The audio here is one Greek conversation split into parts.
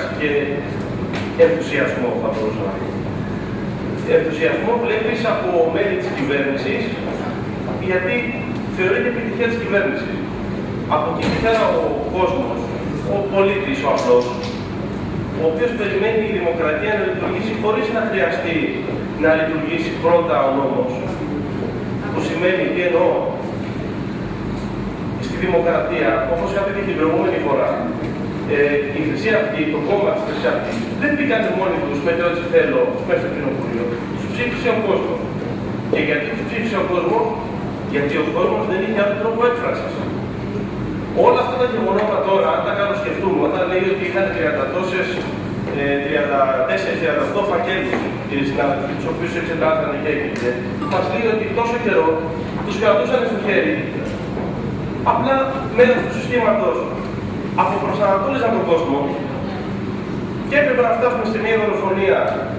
έκφραση και ενθουσιασμό, θα μπορούσα να πω. Ενθουσιασμό βλέπεις από μέλη της κυβέρνησης, γιατί θεωρείται επιτυχία της κυβέρνησης. Από εκεί και πέρα ο κόσμος, ο πολίτης, ο απλός, ο οποίος περιμένει η δημοκρατία να λειτουργήσει χωρίς να χρειαστεί να λειτουργήσει πρώτα ο νόμος. Που σημαίνει τι εννοώ. Στη δημοκρατία, όπως είχα πει και την προηγούμενη φορά, ε, η Χρυσή Αυγή, το κόμμα της Χρυσή Αυγή, δεν πήγαν μόνοι τους με το έτσι θέλω μέσα στο κοινοβούλιο. Τους ψήφισε ο κόσμος. Και γιατί τους ψήφισε ο κόσμος, γιατί ο κόσμος δεν είχε άλλο τρόπο έκφρασης. Όλα αυτά τα γεγονότα τώρα, αν τα κάνω σκεφτούμε, όταν λέει ότι είχαν 30 τόσες 34-38 φακέλους, κύριε συνάδελφοι, τους οποίους εξετάζανε και έγινε, μας λέει ότι τόσο καιρό τους κρατούσαν στο χέρι, απλά μέσα του συστήματος αποπροσανατόλιζαν τον κόσμο και έπρεπε να φτάσουμε σε μια δολοφονία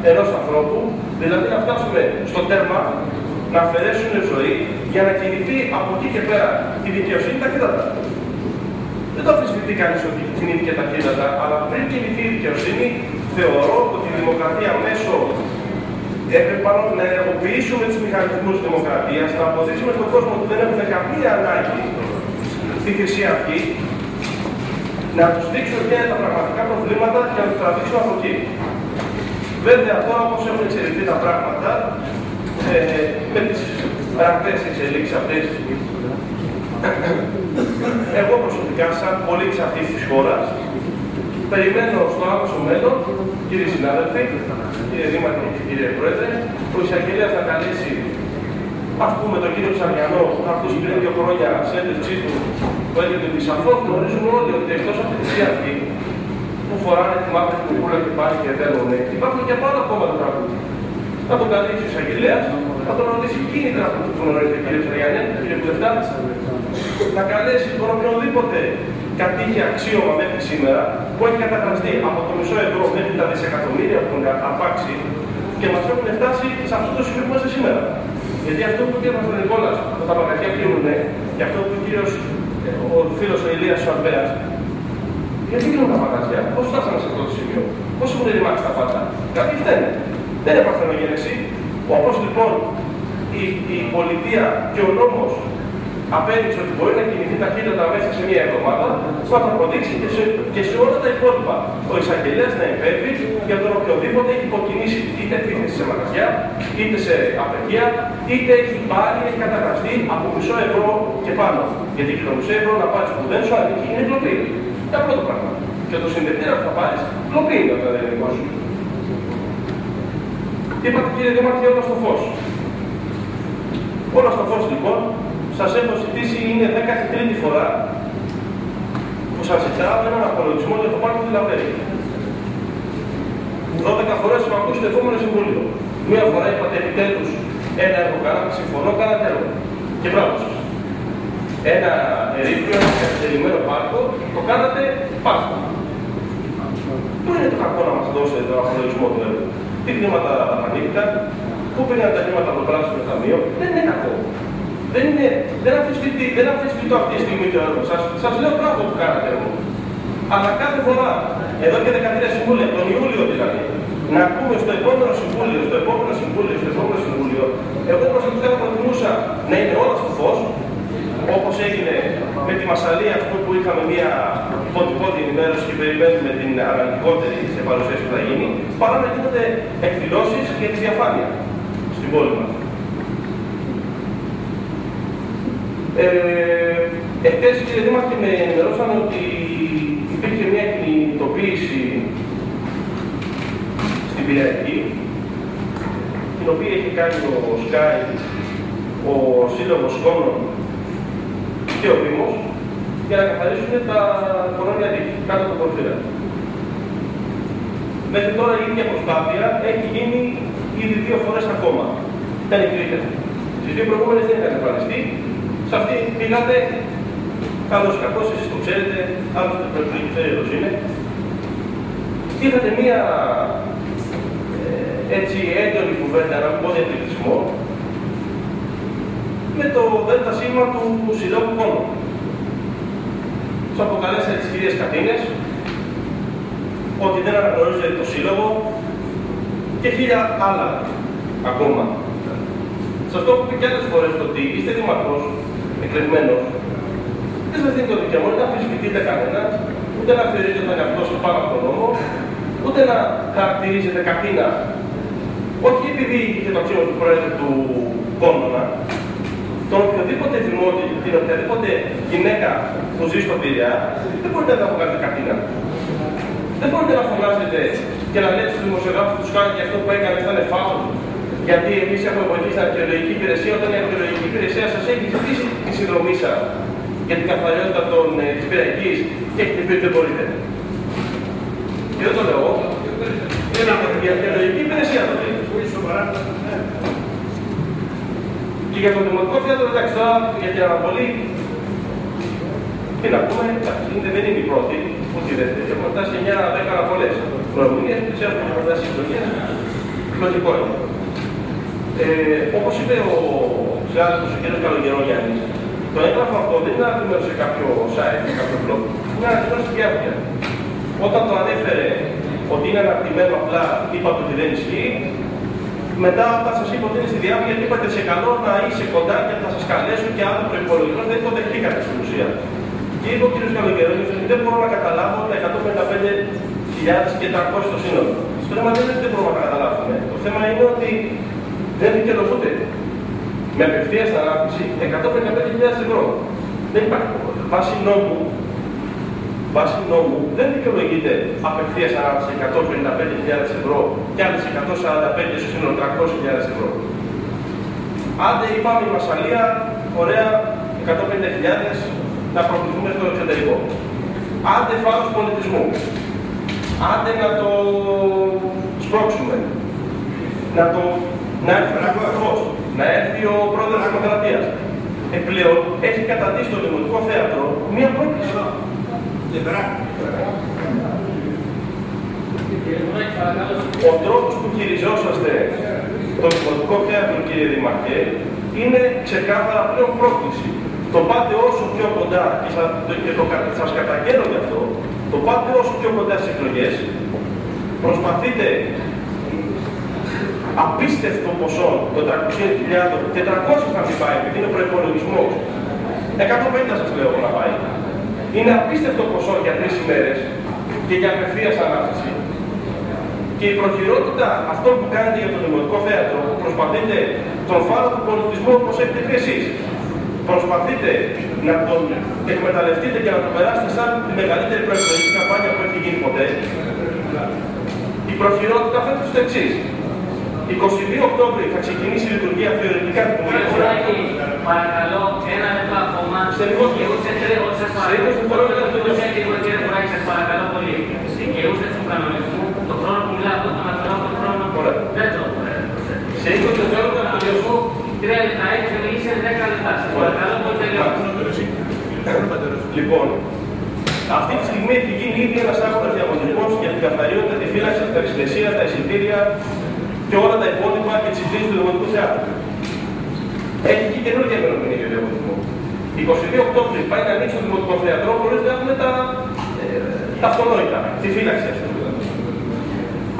ενός ανθρώπου, δηλαδή να φτάσουμε στο τέρμα να αφαιρέσουν ζωή για να κινηθεί από εκεί και πέρα η δικαιοσύνη ταχύτατα. Δεν το αμφισβητεί κανείς ότι κινήθηκε ταχύτατα, αλλά πριν κινηθεί η δικαιοσύνη, θεωρώ ότι η δημοκρατία μέσω έπρεπε πάνω να ενεργοποιήσουμε τους μηχανισμούς τη δημοκρατίας, να αποδείξουμε στον κόσμο ότι δεν έχουμε καμία ανάγκη στη Χρυσή Αυγή, να τους δείξουμε ποια είναι τα πραγματικά προβλήματα και να τους τραβήξουμε από εκεί. Βέβαια, τώρα όπως έχουν εξελιχθεί τα πράγματα, ε, με τις ραγδαίε εξελίξεις αυτές, εγώ προσωπικά, σαν πολίτης αυτής της χώρας, περιμένω στο άμεσο μέλλον, κύριοι συνάδελφοι, κύριε Δήμαρχε και κύριε Πρόεδρε, ο εισαγγελέα θα καλέσει Α πούμε τον κύριο Ψαριανό που θα ακούσει πριν δύο χρόνια έντευξή του που έλεγε ότι σαφώς γνωρίζουμε όλοι ότι εκτός από τη θεία αυτή που φοράνε τη μαύρη κουκούλα και πάλι και θέλουν, υπάρχουν και από άλλα κόμματα τραγούδια. Θα τον καλέσει ο εισαγγελέας, θα τον ρωτήσει κίνητρα που του γνωρίζετε κύριε Ψαριανέ, κύριε Βουλευτά, θα καλέσει τον οποιονδήποτε κατήχε αξίωμα μέχρι σήμερα που έχει καταγραφεί από το μισό ευρώ μέχρι τα δισεκατομμύρια που έχουν απάξει και μας έχουν φτάσει σε αυτό το σημείο που είμαστε σήμερα. Γιατί αυτό που είπε ο Νικόλας, που τα μαγαζιά κλείνουν, και αυτό που ο κύριος, ο φίλος ο Ηλίας Σαρμπέα, γιατί κλείνουν τα μαγαζιά, πώς φτάσαμε σε αυτό το σημείο, πώς έχουν ρημάξει τα πάντα. Κάποιοι φταίνε. Δεν έπαθε μεγένεση. Όπως λοιπόν η, η πολιτεία και ο νόμος απέδειξε ότι μπορεί να κινηθεί ταχύτατα μέσα σε μία εβδομάδα, θα το αποδείξει και σε, και σε όλα τα υπόλοιπα. Ο εισαγγελέας να επέμβει για τον οποιοδήποτε έχει υποκινήσει είτε επίθεση σε μαγαζιά, είτε σε απεργία, είτε έχει πάρει, έχει καταγραφεί από μισό ευρώ και πάνω. Γιατί και το μισό ευρώ να πάρεις που δεν σου ανήκει είναι κλοπή. Είναι απλό το πράγμα. Και το συνδετήρα που θα πάρεις, κλοπή είναι όταν δεν είναι δικό σου. Είπατε κύριε Δήμαρχε όλα στο φως. Όλα στο φως λοιπόν σας έχω ζητήσει είναι 13η φορά που σας ζητάω έναν απολογισμό για το πάρκο του Λαβέρη. 12 φορές μου ακούσει το επόμενο συμβούλιο. Μία φορά είπατε επιτέλους ένα έργο κάναμε, συμφωνώ, κάνατε έργο. Και μπράβο σας. Ένα ερήπιο, ένα καθυστερημένο πάρκο, το κάνατε Πάσχα. Πού είναι το κακό να μας δώσετε τον απολογισμό του έργου; Τι χρήματα δαπανήθηκαν, πού πήγαν τα χρήματα από το πράσινο ταμείο, δεν είναι κακό. Δεν, είναι, δεν, αμφισβητεί, δεν αμφισβητώ αυτή τη στιγμή το έργο σας. Σας λέω πράγμα που κάνατε έργο. Αλλά κάθε φορά, εδώ και 13 συμβούλια, τον Ιούλιο δηλαδή, να ακούμε στο επόμενο συμβούλιο, στο επόμενο συμβούλιο, στο επόμενο συμβούλιο, εγώ προσωπικά θα προτιμούσα να είναι όλα στο φως, όπως έγινε με τη Μασαλία, αυτό που είχαμε μια πόντι-πόντι ενημέρωση και περιμένουμε την αναλυτικότερη σε παρουσίαση που θα γίνει, παρά να γίνονται εκδηλώσεις για τη διαφάνεια στην πόλη μας. Ε, Εχθές κύριε Δήμαρχε με ενημερώσαν ότι υπήρχε μια κινητοποίηση στην Πυριακή, την οποία έχει κάνει ο ΣΚΑΙ, ο Σύλλογος Σκόνων και ο Δήμος, για να καθαρίσουν τα κορώνια δίκτυα κάτω από το πορφύρα. Μέχρι τώρα η ίδια προσπάθεια έχει γίνει ήδη δύο φορές ακόμα. Ήταν η τρίτη. Στις δύο προηγούμενες δεν είχαν εμφανιστεί, σε αυτή πήγατε, καλώς κακός, εσείς το ξέρετε, άλλωστε το ξέρει εδώ είναι. Είχατε μία ε, έτσι έντονη κουβέντα, να μην πω διατηρητισμό, με το ΔΣ του Συλλόγου Κόμμα. Του αποκαλέσατε τις κυρίες Κατίνες, ότι δεν αναγνωρίζετε το σύλλογο και χίλια άλλα ακόμα. Σας το έχω πει και άλλες φορές ότι είστε δημαρχός, εκλεγμένος, δεν σας δίνει το δικαίωμα ούτε να αμφισβητείτε κανένας, ούτε να θεωρείτε τον εαυτό σας πάνω από τον νόμο, ούτε να χαρακτηρίζετε καθήνα. Όχι επειδή είχε το αξίωμα του Πρόεδρου του Κόμμα, τον οποιοδήποτε δημότη, την οποιαδήποτε γυναίκα που ζει στον Πειραιά, δεν μπορείτε να τα αποκαλείτε καθήνα. Δεν μπορείτε να φωνάζετε και να λέτε στους δημοσιογράφους τους κάνει και αυτό που έκανε ήταν φάουλο. Γιατί εμείς έχουμε βοηθήσει την αρχαιολογική υπηρεσία όταν η αρχαιολογική υπηρεσία σας έχει ζητήσει τη συνδρομή σας για την καθαριότητα ε, της πυραϊκή και έχετε πει ότι δεν μπορείτε. Και δεν το λέω εγώ. Η αρχαιολογική υπηρεσία το λέει. Και για το δημοτικό θέατρο, εντάξει, τώρα για την αναβολή, τι να πούμε, εντάξει, δεν είναι η πρώτη, ούτε η δεύτερη. Έχουμε φτάσει 9-10 αναβολέ. Προμηνίε, ξέρουμε ότι έχουμε φτάσει εκλογέ. Λογικό είναι. Ε, Όπως είπε ο συνάδελφο ο κ. Καλογερόγιαννη, το έγγραφο αυτό δεν είναι ανακοινωμένο σε κάποιο site, σε κάποιο blog. Είναι ανακοινωμένο στη διάφορα. Όταν το ανέφερε ότι είναι αναρτημένο απλά, είπατε ότι δεν ισχύει. Μετά, όταν σας είπα ότι είναι στη διάβια, γιατί είπατε σε καλό να είσαι κοντά και θα σας καλέσουν και άλλο προπολογισμό, δεν το δεχτήκατε στην ουσία. Και είπε ο κ. Καλογερόνη ότι δεν μπορώ να καταλάβω τα 155.000 και 300 το σύνολο. Το θέμα δεν είναι ότι δεν μπορούμε να καταλάβουμε. Το θέμα είναι ότι δεν δικαιολογούνται με απευθείας ανάπτυξη 155.000 ευρώ. Δεν υπάρχει βάση νόμου. Βάση νόμου δεν δικαιολογείται απευθείας ανάπτυξη 155.000 ευρώ και άλλες 145 στο σύνολο 300.000 ευρώ. Άντε είπαμε η Μασαλία, ωραία, 150.000 να προκληθούμε στο εξωτερικό. Άντε φάρος πολιτισμού. Άντε να το σπρώξουμε. Να το να έρθει ο να έρθει ο πρόεδρος της Δημοκρατίας. Επιπλέον έχει καταδείξει στο Δημοτικό Θέατρο μία πρόκληση. Ο τρόπος που χειριζόσαστε το Δημοτικό Θέατρο, κύριε Δημαρχέ, είναι ξεκάθαρα πλέον πρόκληση. Το πάτε όσο πιο κοντά και, σα, και το, σας καταγγέλνω γι' αυτό, το πάτε όσο πιο κοντά στις εκλογές, προσπαθείτε απίστευτο ποσό των 300.000, 400 θα μην πάει, επειδή είναι προπολογισμό. 150 σας λέω να πάει. Είναι απίστευτο ποσό για τρεις ημέρες και για απευθείας ανάπτυξη. Και η προχειρότητα αυτό που κάνετε για το Δημοτικό Θέατρο, που προσπαθείτε τον φάρο του πολιτισμού όπως έχετε πει εσείς, προσπαθείτε να τον εκμεταλλευτείτε και να τον περάσετε σαν τη μεγαλύτερη προεκλογική καμπάνια που έχει γίνει ποτέ. Η προχειρότητα φαίνεται στο εξής. 22 Οκτώβρη θα ξεκινήσει η λειτουργία θεωρητικά του Κομμουνιστικού. Παρακαλώ, ένα λεπτό ακόμα. Σε λίγο. Και ούτε σα παρακαλώ. Κύριε Κουράκη, σα παρακαλώ πολύ. Δικαιούστε του κανονισμού το χρόνο που μιλάω, το αναφέρω τον χρόνο. Δεν το Σε 20 δευτερόλεπτα από το διορθώ. Τρία λεπτά, έτσι είσαι 10 λεπτά. Σα παρακαλώ πολύ τελειώνω. Λοιπόν, αυτή τη στιγμή έχει γίνει ήδη ένας άκονα διαγωνισμό για την καθαριότητα, τη φύλαξη, τα αριστεσία, τα εισιτήρια, και όλα τα υπόλοιπα και τι συζητήσει του Δημοτικού Θεάτρου. Έχει και καινούργια ημερομηνία για το διαγωνισμό. 22 Οκτώβρη πάει να ανοίξει το Δημοτικό Θέατρο χωρίς να έχουμε τα, ε, τα αυτονόητα, τη φύλαξη ας πούμε.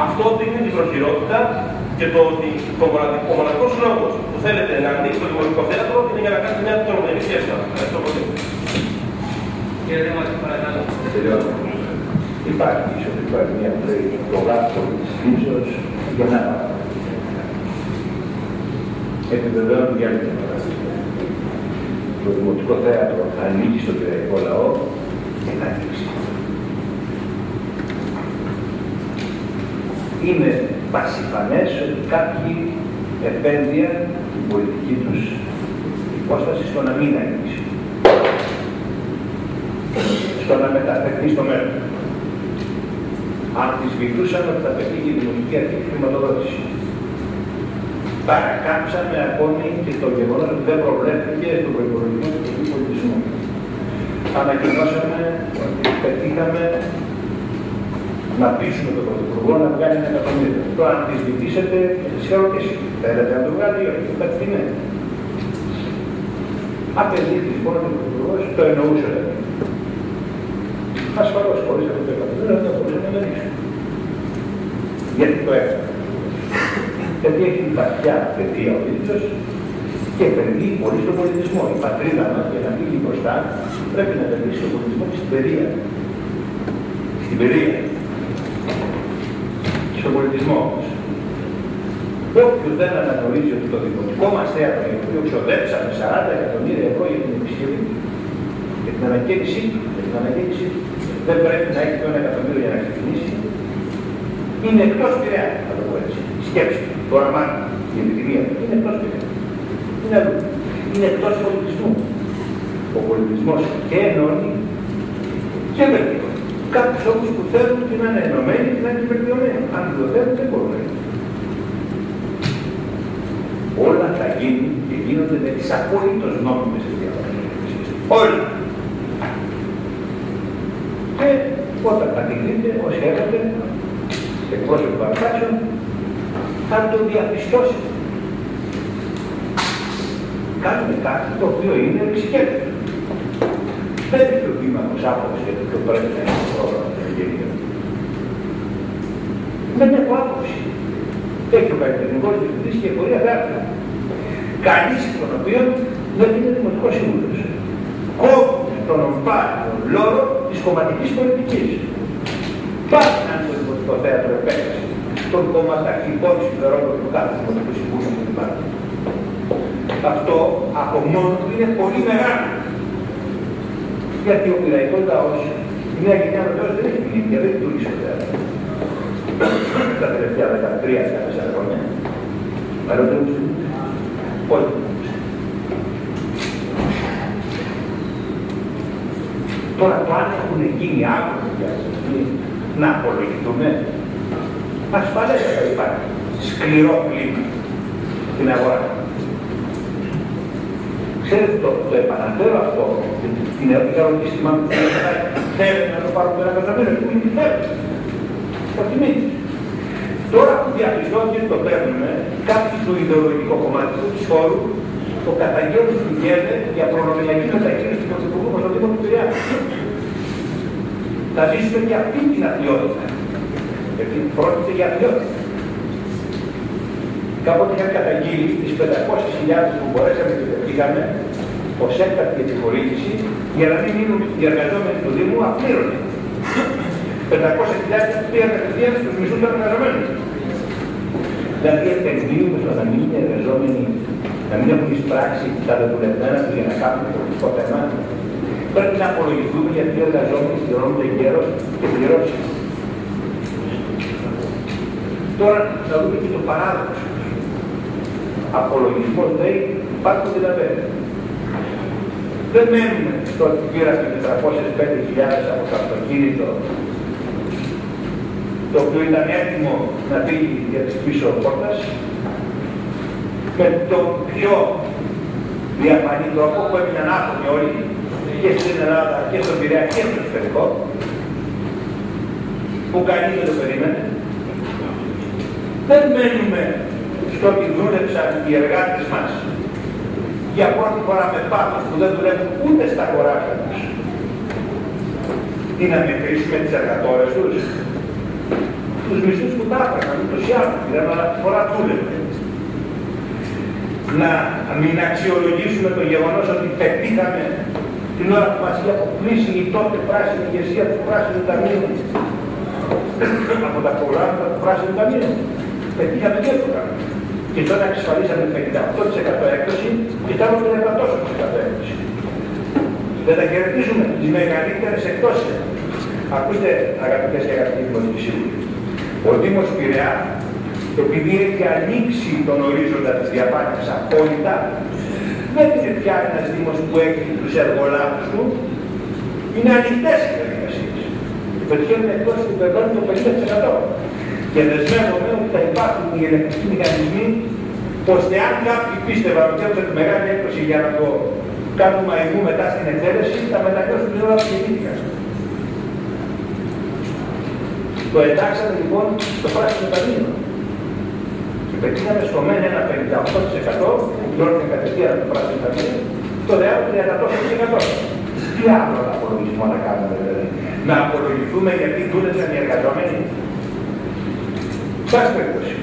Αυτό δείχνει την προχειρότητα και το ότι το μοναδικό, ο μοναδικός λόγος που θέλετε να ανοίξει το Δημοτικό Θέατρο είναι για να κάνετε μια τρομερή φιέστα. Ευχαριστώ πολύ. Κύριε Δημάρχη, παρακαλώ. Υπάρχει ίσως υπάρχει μια προγράφη της για να επιβεβαιώνουν για άλλη φορά. Το Δημοτικό Θέατρο ανήκει στον Κυριακό Λαό και να ανοίξει. Είναι πασιφανές ότι κάποιοι επένδυαν την πολιτική τους υπόσταση στο να μην ανοίξει. Στο να μεταφερθεί στο μέλλον. Αμφισβητούσαν ότι θα πετύχει η δημοτική αρχή χρηματοδότηση παρακάμψαμε ακόμη και το γεγονός ότι δεν προβλέφθηκε στο προπολογισμό του τοπικού πολιτισμού. Ανακοινώσαμε ότι πετύχαμε να πείσουμε τον Πρωθυπουργό να βγάλει ένα εκατομμύριο. Το αν τη ζητήσετε, τι ερωτήσει. Θέλετε να το βγάλει ή όχι. Κάτι τι είναι. Απεδείχθη λοιπόν ότι ο Πρωθυπουργός το εννοούσε. Ασφαλώς χωρίς αυτό το εκατομμύριο δεν θα μπορούσαμε να λύσουμε. Γιατί το έκανε. Γιατί έχει βαθιά παιδεία ο ίδιος και επενδύει πολύ στον πολιτισμό. Η πατρίδα μας για να φύγει μπροστά πρέπει να επενδύσει στον πολιτισμό και στην παιδεία. Στην παιδεία. Και στον πολιτισμό όμως. Όποιος δεν αναγνωρίζει ότι το δημοτικό μας θέατρο, το οποίο ξοδέψαμε 40 εκατομμύρια ευρώ για την επισκευή, για την ανακαίνισή του, για την ανακαίνισή του, δεν πρέπει να έχει το ένα εκατομμύριο για να ξεκινήσει, είναι εκτός πειραιά, θα το πω έτσι. Σκέψη, το όραμά του, η επιθυμία του, είναι εκτός πειραιά. Είναι αλλού. Είναι εκτός πολιτισμού. Ο πολιτισμός και ενώνει και βελτιώνει. Κάποιους όμως που θέλουν την να είναι ενωμένοι και να είναι βελτιωμένοι. Αν δεν το θέλουν δεν μπορούν να είναι. Όλα θα γίνουν και γίνονται με τις απόλυτος νόμιμες διαδικασίες. Όλα. Και όταν θα τη δείτε, όσοι έρχονται, εκπρόσωπο παρακάσεων, θα το διαπιστώσετε. Κάνουμε κάτι το οποίο είναι εξικέτητο. Δεν είναι το βήμα μας άποψη για το οποίο πρέπει να είναι το πρόγραμμα της Ευαγγελίας. Δεν έχω άποψη. Έχει ο καλλιτεχνικός διευθυντής και πορεία γράφει. Κανείς τον οποίο δεν είναι δημοτικός σύμβουλος. Κόβουν τον ομπάτιο λόγο της κομματικής πολιτικής. Πάμε να είναι το δημοτικό θέατρο επέκταση των κομματαρχικών συμφερόντων του κάθε δημοτικού συμβούλου που υπάρχει. Αυτό από μόνο του είναι πολύ μεγάλο. Γιατί ο πειραϊκός λαός, η νέα γενιά βεβαίως δεν έχει την ίδια, δεν λειτουργεί στο θέατρο. Τα τελευταία 13-14 χρόνια. Παλαιότερα μου Πώς Τώρα το αν έχουν γίνει άγνωστοι να απολογηθούμε, ασφαλέστατα υπάρχει σκληρό κλίμα στην αγορά. Ξέρετε το, το επαναφέρω αυτό, την ερώτηση θυμάμαι που θέλετε να το πάρουμε ένα εκατομμύριο, που είναι τι θέλετε; Προτιμείτε. Τώρα που διαπιστώνει και το παίρνουμε, κάποιοι του ιδεολογικό κομμάτι του χώρου το καταγγέλνουν στην Γέννη για προνομιακή μεταχείριση του Πρωθυπουργού με τον Δήμο του Πειραιά. Θα ζήσουμε και αυτή την αθλειότητα. Γιατί πρόκειται για αθλειότητα. Κάποτε είχαν καταγγείλει τις 500.000 που μπορέσαμε και πετύχαμε ως έκτακτη επιχορήγηση για να μην μείνουν οι εργαζόμενοι του Δήμου απλήρωτοι. 500.000 πήγαν κατευθείαν στους μισούς των εργαζομένων. Δηλαδή επενδύουμε στο να μην είναι εργαζόμενοι, να μην έχουν εισπράξει τα δεδουλευμένα τους για να κάνουν πολιτικό θέμα. Πρέπει να απολογηθούμε γιατί οι εργαζόμενοι πληρώνονται γέρος και πληρώσεις. Τώρα θα δούμε και το παράδοξο. Απολογισμός λέει υπάρχουν δηλαδή. Δεν μένουμε στο ότι πήραμε 405.000 από το αυτοκίνητο το οποίο ήταν έτοιμο να φύγει για τις πίσω πόρτες με τον πιο διαφανή τρόπο που έμειναν άφωνοι όλοι και στην Ελλάδα και στον Πειραιά και στο εξωτερικό που κανείς δεν το περίμενε. Δεν μένουμε στο ότι δούλεψαν οι εργάτες μας για πρώτη φορά με πάθος που δεν δουλεύουν ούτε στα χωράκια τους. Τι να μετρήσουμε τις εργατόρες τους, τους μισθούς που τα έπρεπαν, ούτως ή άλλως, δηλαδή αλλά τη φορά δούλευε. Να μην αξιολογήσουμε το γεγονός ότι πετύχαμε την ώρα που μας είχε αποκλείσει η τότε πράσινη ηγεσία του πράσινου ταμείου από τα προγράμματα του πράσινου ταμείου. Πετύχαμε και αυτό Και τώρα εξασφαλίσαμε 58% έκπτωση και τώρα με 100% έκπτωση. Δεν τα κερδίζουμε τις μεγαλύτερες εκτόσεις. Ακούστε αγαπητές και αγαπητοί δημοτικοί ο Δήμος Πειραιά, επειδή έχει ανοίξει τον ορίζοντα της διαπάνης απόλυτα, δεν είναι πια ένας Δήμος που έχει τους εργολάβους του, είναι ανοιχτές οι διαδικασίες. Πετυχαίνουν εκτός του περνώνει το 50%. Και δεσμεύομαι ότι θα υπάρχουν οι ελεκτικοί μηχανισμοί, ώστε αν κάποιοι πίστευαν ότι έχουν τη μεγάλη έκδοση για να το κάνουμε αιμού μετά στην εκτέλεση, θα μετακρόσουν την ώρα που γεννήθηκαν. Το εντάξαμε λοιπόν στο πράσινο ταμείο. Και πετύχαμε στο ΜΕΝ ένα 58% και κατευθείαν το πράσινο ταμείο, το ΔΕΑ 38%. Τι άλλο απολογισμό να κάνουμε δηλαδή. Να απολογηθούμε γιατί δούλεψαν οι εργαζόμενοι. Πάση περιπτώσει.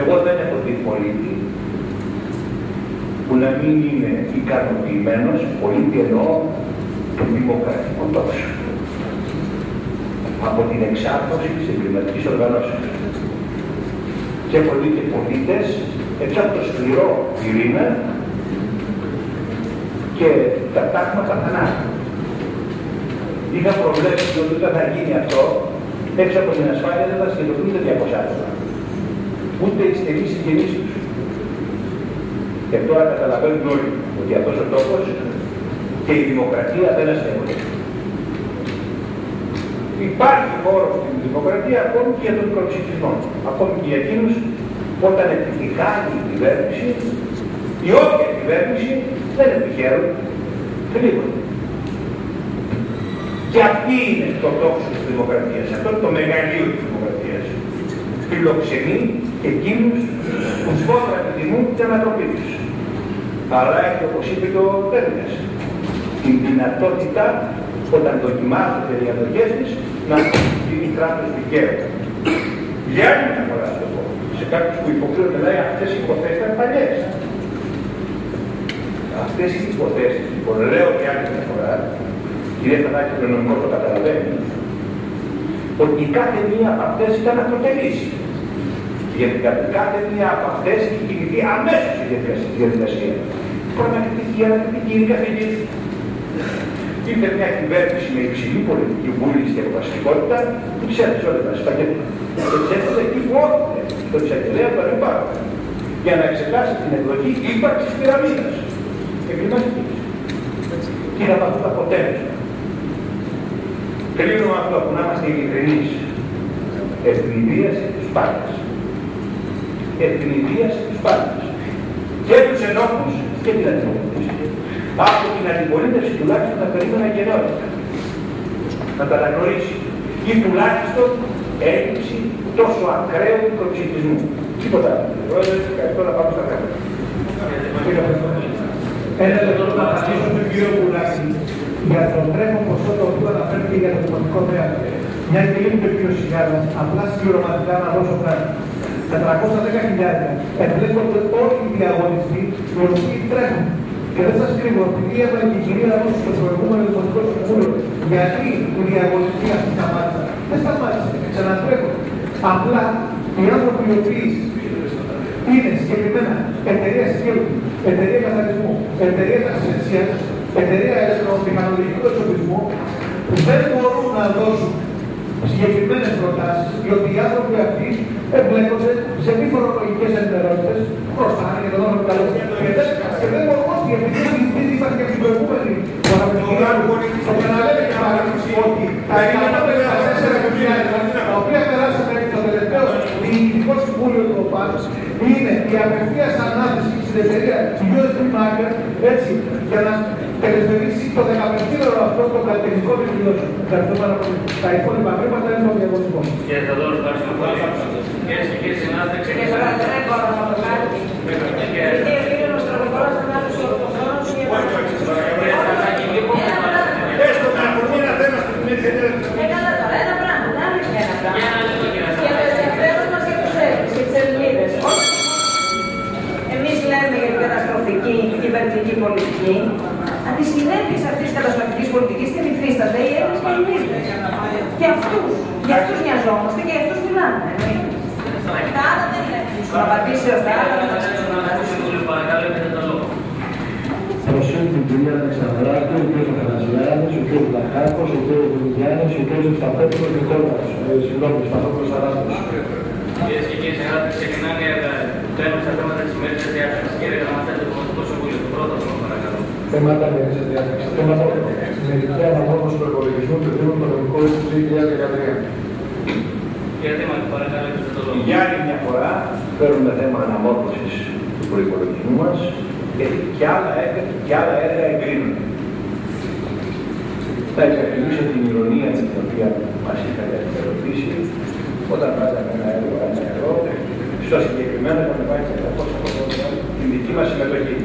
Εγώ δεν έχω δει πολίτη που να μην είναι ικανοποιημένος, πολίτη εννοώ, του δημοκρατικού τόξου από την εξάρτηση της εγκληματικής οργανώσεως. Και έχω δει και πολίτες έξω από το σκληρό πυρήνα και τα τάγματα θανάτου. Είχα προβλέψει ότι όταν θα γίνει αυτό, έξω από την ασφάλεια δεν θα σκεφτούν ούτε 200 άτομα. Ούτε οι στενοί συγγενείς τους. Και τώρα καταλαβαίνουν όλοι ότι αυτός ο τόπος και η δημοκρατία δεν αστεύονται. Υπάρχει χώρος στην δημοκρατία ακόμη και για τον μικροψηφισμό. Ακόμη και για εκείνους όταν επιτυχάνει η κυβέρνηση, η όποια κυβέρνηση δεν επιχαίρουν, θλίβονται. Και αυτή είναι το τόξο της δημοκρατίας. Αυτό είναι το μεγαλείο της δημοκρατίας. Φιλοξενεί εκείνους που σφόδρα επιθυμούν την ανατροπή τους. Αλλά έχει, όπως είπε και ο Τέρνες, την δυνατότητα όταν δοκιμάζονται οι αδοχές της να γίνει κράτος δικαίου. Για άλλη μια φορά το πω, σε κάποιους που υποχρέονται λέει αυτές οι υποθέσεις ήταν παλιές. Αυτές οι υποθέσεις, λοιπόν, λέω για άλλη μια φορά, κυρία Θανάκη, το νομικό το καταλαβαίνει, ότι κάθε μία από αυτές ήταν αυτοτελής. Γιατί κάθε μία από αυτές έχει κινηθεί αμέσως η διαδικασία. Πραγματική ανακριτική είναι καθηγητή. Ήρθε μια κυβέρνηση με υψηλή πολιτική βούληση και αποφασιστικότητα που τις έθεσε όλες μας στα χέρια. Και τις έθεσε εκεί που όφηκε, στον εισαγγελέα του Ανεπάρου, για να εξετάσει την εκλογή ύπαρξης πυραμίδας. Εγκληματικής. Και να αυτό το αποτέλεσμα. Κλείνω αυτό που να είμαστε ειλικρινείς. Ευνηδίαση τους πάντες. Ευνηδίαση τους πάντες. Και τους ενόχους και την αντιμετώπιση από την αντιπολίτευση τουλάχιστον να περίμενα γενναιότητα. Να τα αναγνωρίσει. Ή τουλάχιστον έλλειψη τόσο ακραίου μικροψηφισμού. Τίποτα άλλο. Πρόεδρε, ευχαριστώ να πάμε στα θέματα. Ένα λεπτό να απαντήσω στον κύριο Κουλάκη για το τρέχον ποσό το οποίο αναφέρθηκε για το δημοτικό θέατρο. Μια και λίγο και πιο σιγά, απλά συμπληρωματικά να δώσω κάτι. 410.000 εμπλέκονται όλοι οι διαγωνιστοί οι οποίοι τρέχουν και δεν σας κρύβω, επειδή έβαλε και η κυρία Ρώσης στο προηγούμενο Δημοτικό Συμβούλιο, γιατί η διαγωνιστή αυτή σταμάτησε. Δεν σταμάτησε, ξανατρέχω. Απλά οι άνθρωποι οι οποίοι είναι συγκεκριμένα εταιρεία σκέλου, εταιρεία καθαρισμού, εταιρεία ταξιδιασία, εταιρεία ηλεκτρομηχανολογικού εξοπλισμού, δεν μπορούν να δώσουν συγκεκριμένες προτάσεις, διότι οι άνθρωποι αυτοί εμπλέκονται σε μη φορολογικές ενημερώσει, χρωστάνε για το νόμο του και δεν μπορούν όχι, επειδή δεν είπαν και την προηγούμενη φορά με τον το ξαναλέμε και πάλι ότι τα 154 τα οποία περάσαμε το τελευταίο διοικητικό συμβούλιο του ΟΠΑΤ είναι η απευθείας ανάθεση στην εταιρεία USB Marker, έτσι, για να τελεστερήσει το 15 αυτό το καλλιτεχνικό βιβλίο. Ευχαριστώ πάρα πολύ. Τα υπόλοιπα χρήματα είναι το διαγωνισμό. Κύριε Θαδόρο, ευχαριστώ πολύ. Κυρίες και κύριοι συνάδελφοι, ξεκινάμε. Έστω να αφορμή ένα θέμα στην Ένα πράγμα, να μην είναι ένα πράγμα. Για το ενδιαφέρον μας για τους Έλληνες και τις Ελληνίδες. Εμείς λέμε για την καταστροφική κυβερνητική πολιτική. Αν τις συνέπειες αυτής της καταστροφικής πολιτικής την υφίστανται οι Έλληνες και οι Ελληνίδες. Και αυτούς, για αυτούς νοιαζόμαστε και για αυτούς μιλάμε. Τα άλλα δεν λέμε. Να απαντήσει ως τα άλλα. Παρακαλώ, έχετε το λόγο. Προσέχει την κυρία Αλεξανδράκη, ο κ. Μαχαζιάδης, ο κ. Λαχάκος, ο κ. Δουλειάνης, ο κ. Σταθόπουλος και Κόλλας. Συγγνώμη, Σταθόπουλος Αράστος. Κυρίες και κύριοι συνάδελφοι, ξεκινάμε το θέμα στα θέματα της ημέρα τη διάθεση. Κύριε Γραμματέα του Δημοτικού Συμβουλίου, το πρώτο θέμα, παρακαλώ. Θέματα μερικής διάταξης. Θέματα μερική αναμόρφωση του υπολογισμού του Δήμου Οικονομικού του 2013. Κύριε Δήμαρχε, παρακαλώ, έχετε το λόγο. Για άλλη μια φορά φέρουμε θέμα αναμόρφωσης του προϋπολογισμού μας γιατί και άλλα έργα και άλλα έργα εγκρίνονται. Θα εξαφηνίσω την ηρωνία την οποία μας είχατε ερωτήσει όταν βάζαμε ένα έργο ένα ευρώ στο συγκεκριμένο να πάει 400 από την δική μας συμμετοχή.